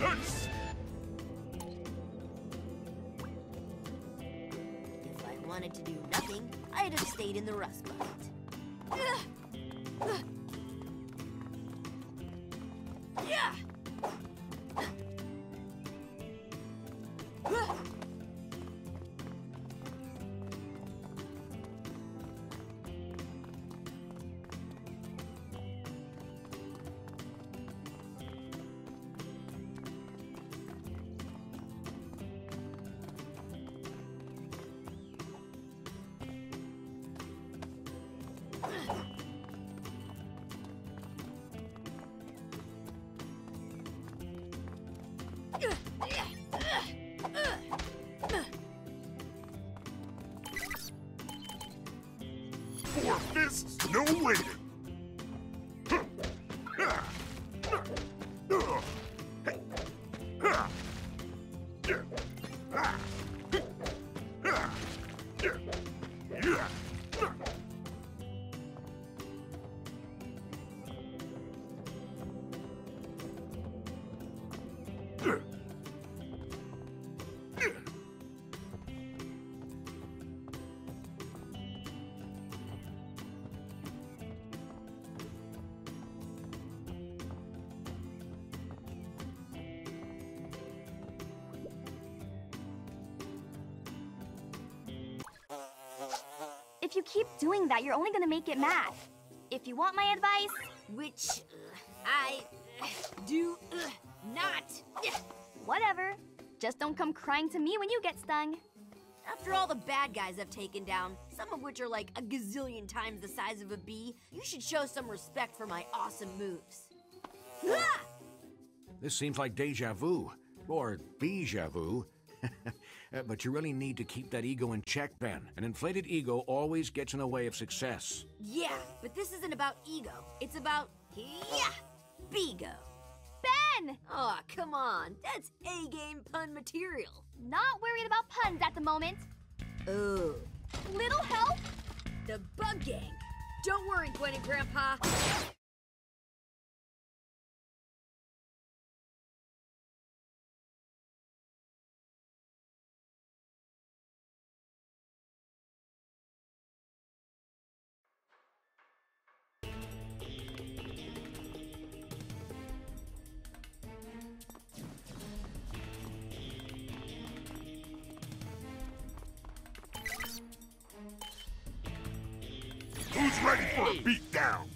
Nice! If I wanted to do nothing, I'd have stayed in the rust bucket. Four you keep doing that, you're only gonna make it mad. If you want my advice, Which uh, I uh, do uh, not. whatever. Just don't come crying to me when you get stung. After all the bad guys I've taken down, some of which are like a gazillion times the size of a bee, you should show some respect for my awesome moves. This seems like deja vu, or bija vu. Uh, but you really need to keep that ego in check, Ben. An inflated ego always gets in the way of success. Yeah, but this isn't about ego. It's about yeah, bigo. Ben! Aw, come on. That's A-game pun material. Not worried about puns at the moment. Oh, Little help? the bug gang. Don't worry, Gwen and Grandpa. Beat down?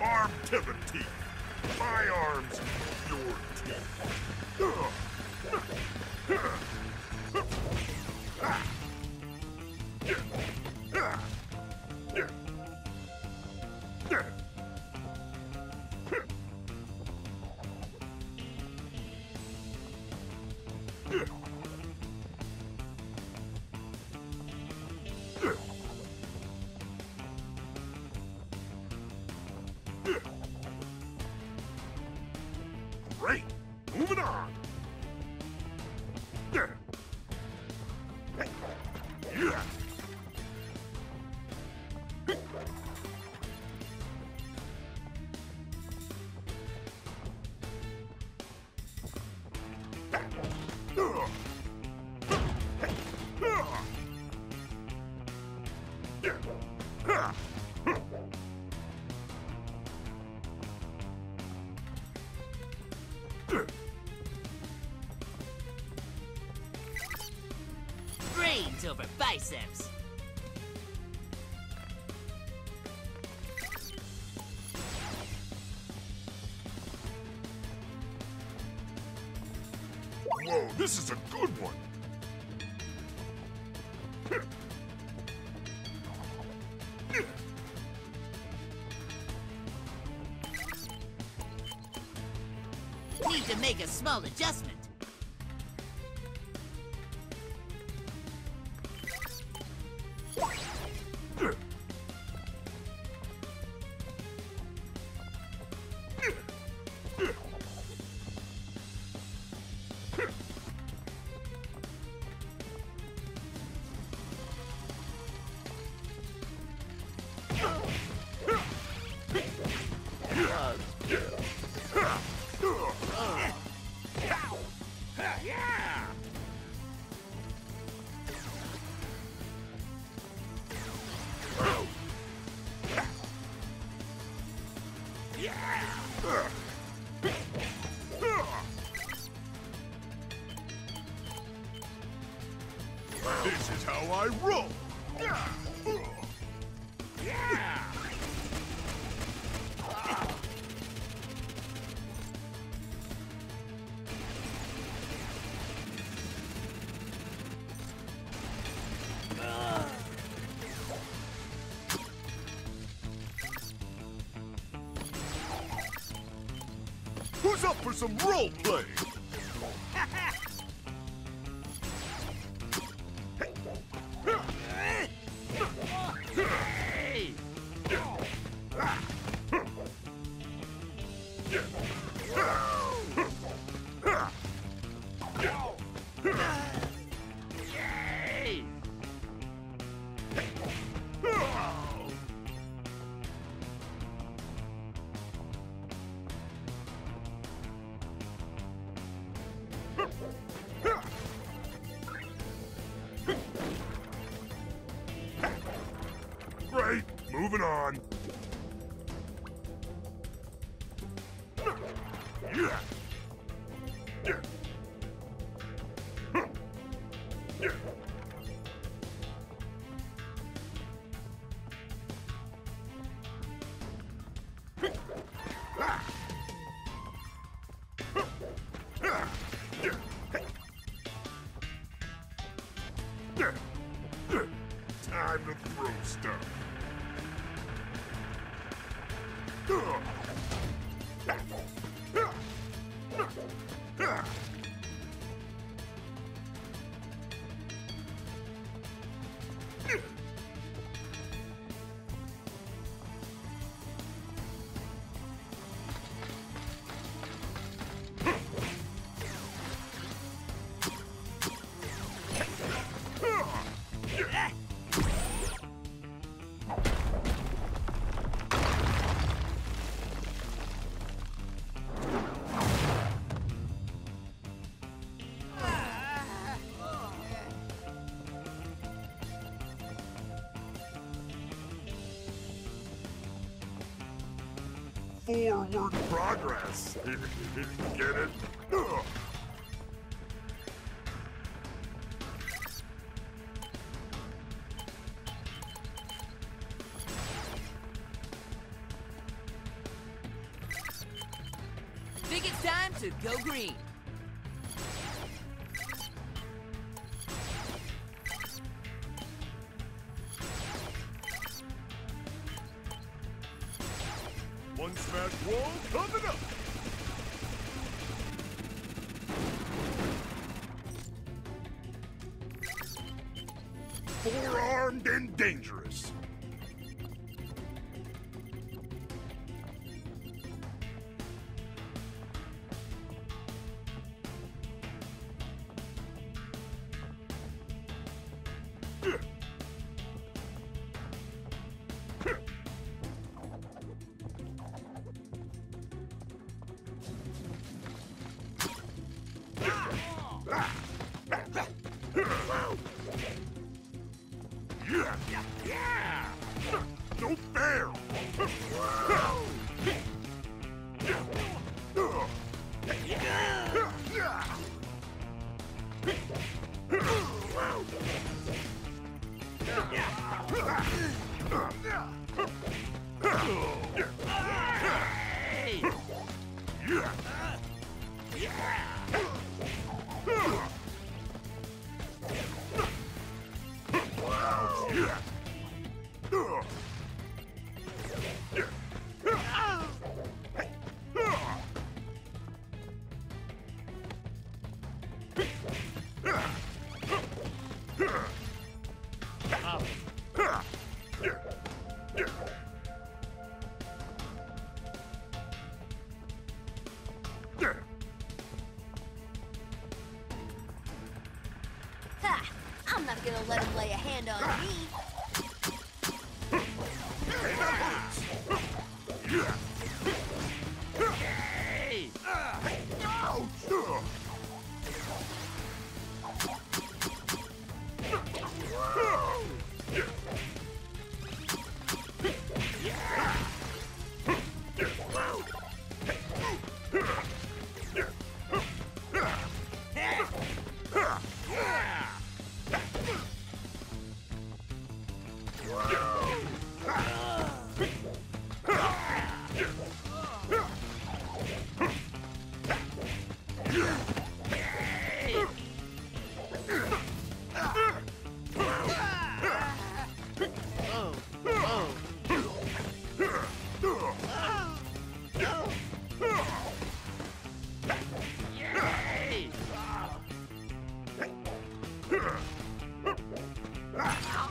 Arm to. My arms, your Brains over biceps. just This is how I roll! Yeah! for your progress. Get it? One smash wall coming up! Yeah.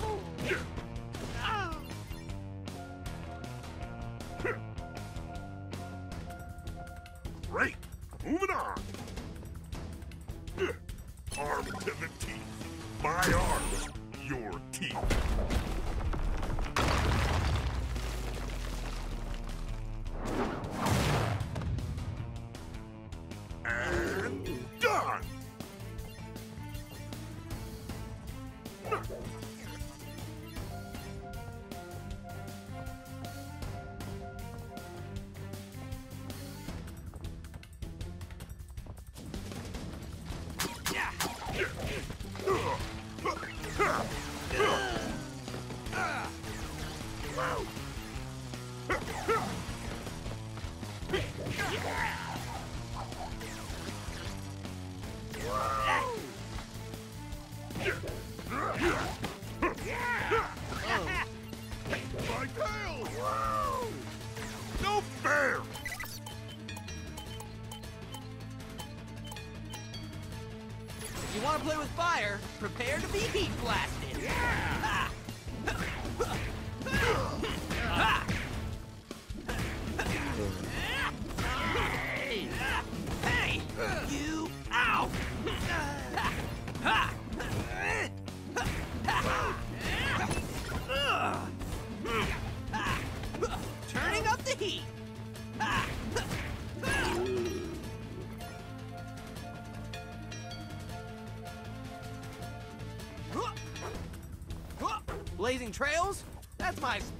Here! Prepare to be heat blasted!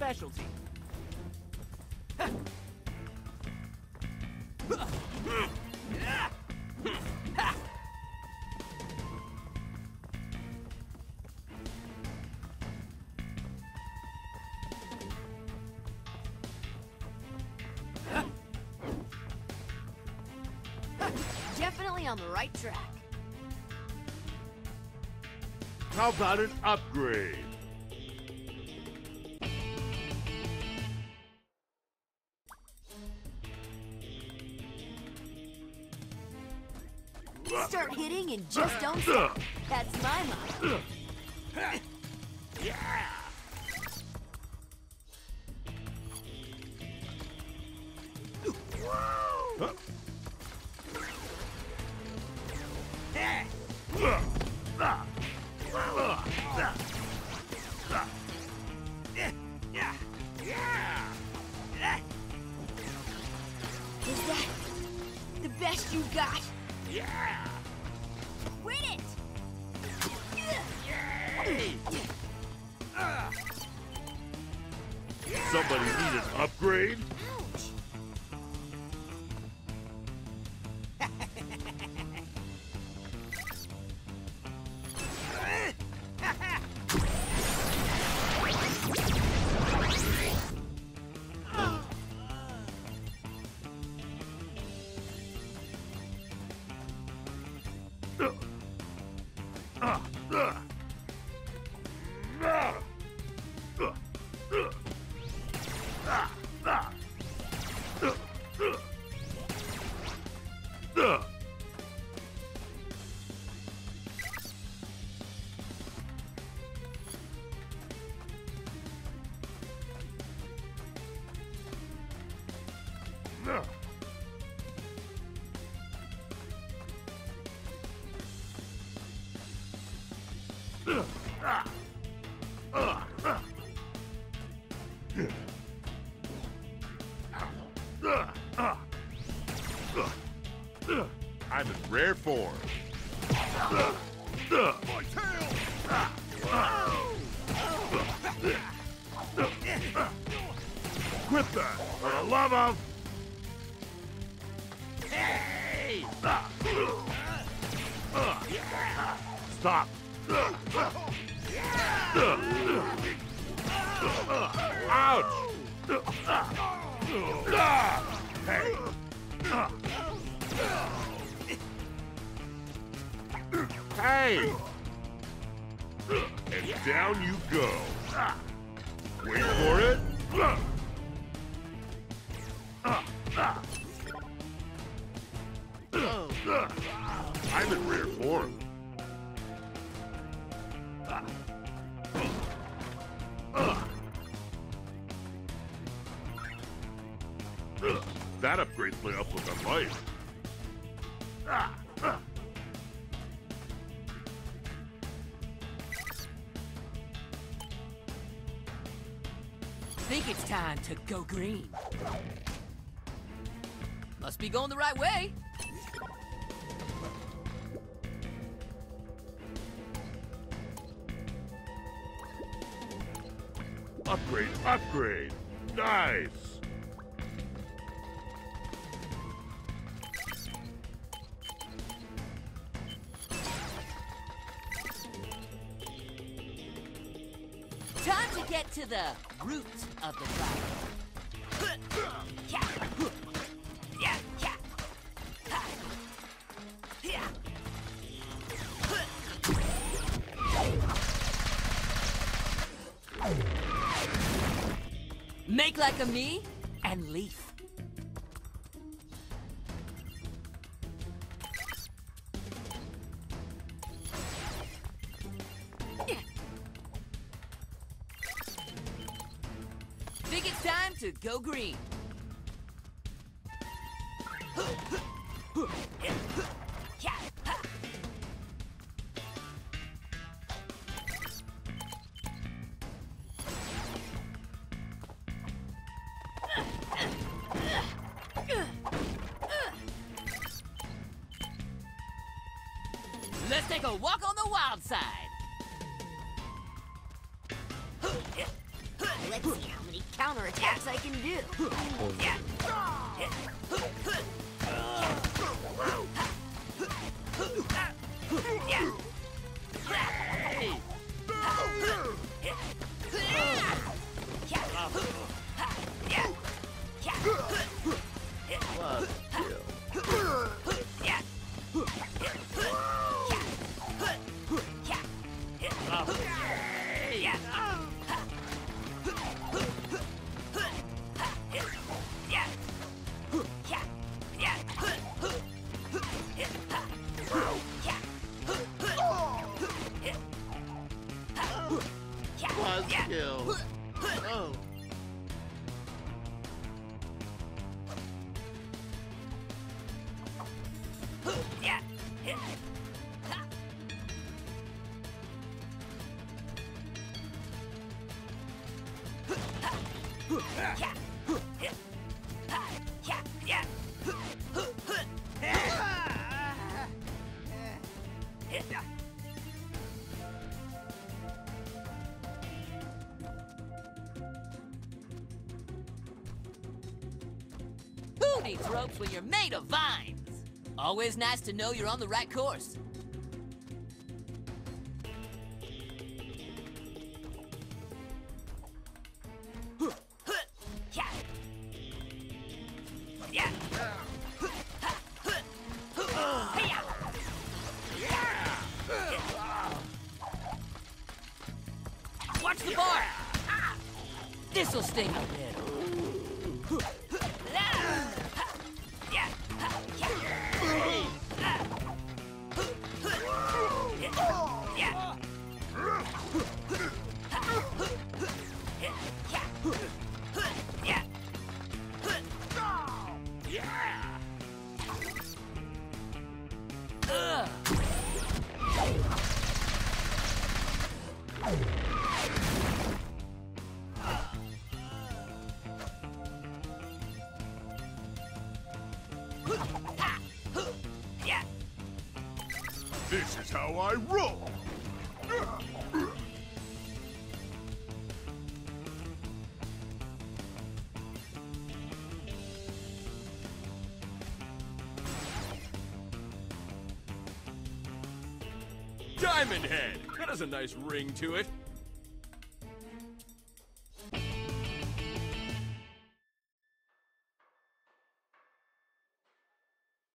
specialty. Definitely on the right track. How about an upgrade? and just don't stop. That's my motto. Somebody need an upgrade? Ugh. I'm in rare form. My tail! Quit that, for the love of... Hey! Stop! Ouch! Hey! Hey! And down you go. Wait for it. I'm in rare form. That upgrades my outlook on to go green. Must be going the right way. Upgrade, upgrade. Nice. Time to get to the root of the problem. Make like a me and leaf. To go green. Who Always nice to know you're on the right course. Watch the bar! This'll sting a little. This is how I roll! Diamondhead! Has a nice ring to it.